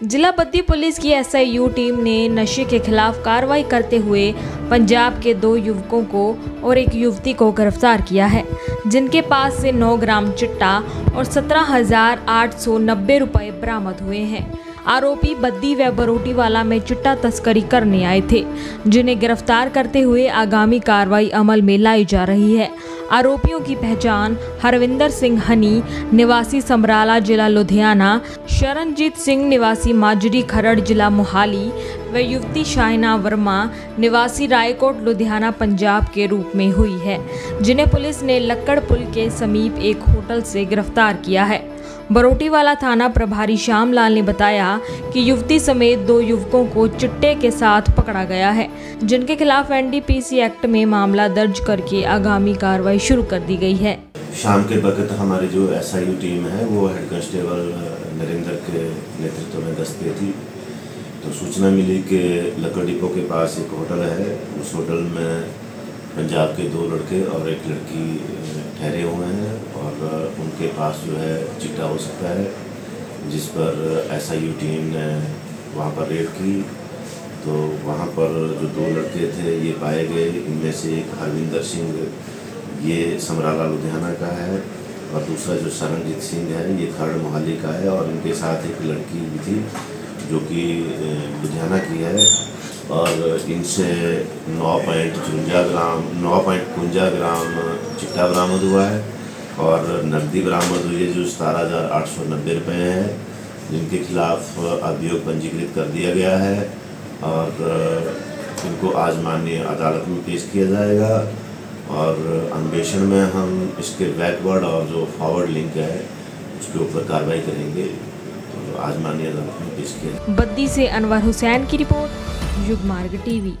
जिला बद्दी पुलिस की SIU team ने नशे के खिलाफ कार्रवाई करते हुए पंजाब के दो युवकों को और एक युवती को गिरफ़्तार किया है, जिनके पास से 9 ग्राम चिट्टा और सत्रह हज़ार आठ सौ नब्बे बरामद हुए हैं। आरोपी बद्दी व बरोटीवाला में चिट्टा तस्करी करने आए थे, जिन्हें गिरफ़्तार करते हुए आगामी कार्रवाई अमल में लाई जा रही है। आरोपियों की पहचान हरविंदर सिंह हनी, निवासी समराला जिला लुधियाना, शरणजीत सिंह, निवासी माजरी खरड़ जिला मोहाली व युवती शाहिना वर्मा, निवासी रायकोट, लुधियाना, पंजाब के रूप में हुई है, जिन्हें पुलिस ने लक्कड़ पुल के समीप एक होटल से गिरफ़्तार किया है। बरोटीवाला थाना प्रभारी श्यामलाल ने बताया कि युवती समेत दो युवकों को चिट्टे के साथ पकड़ा गया है, जिनके खिलाफ एनडीपीसी एक्ट में मामला दर्ज करके आगामी कार्रवाई शुरू कर दी गई है। शाम के वक्त हमारी जो एसआईयू टीम है, वो हेड कांस्टेबल नरेंद्र के नेतृत्व में पे थी। तो सूचना मिली कि लकड़ डिपो के पास एक होटल है। उस होटल में पंजाब के दो लड़के और एक लड़की ठहरे हुए हैं और उनके पास जो है चिट्टा हो सकता है, जिस पर एसआईयू टीम ने वहाँ पर रेड की। तो वहाँ पर जो दो लड़के थे, ये पाए गए। इनमें से एक हरविंदर सिंह, ये समराला, लुधियाना का है और दूसरा जो शरणजीत सिंह है, ये खरड़ मोहाली का है और इनके साथ एक लड़की भी थी, जो कि लुधियाना की है। और इनसे नौ पॉइंट चुंजा ग्राम, नौ पॉइंट कुंजा ग्राम चिट्टा बरामद हुआ है और नकदी बरामद हुई है जो सतारह हज़ार आठ सौ नब्बे रुपये है, जिनके खिलाफ अभियोग पंजीकृत कर दिया गया है और इनको आज माननीय अदालत में पेश किया जाएगा और अन्वेषण में हम इसके बैकवर्ड और जो फॉरवर्ड लिंक है, उसके ऊपर कार्रवाई करेंगे। तो आज माननीय अदालत में पेश किया बद्दी से अनवर हुसैन की रिपोर्ट। युग मार्ग टीवी।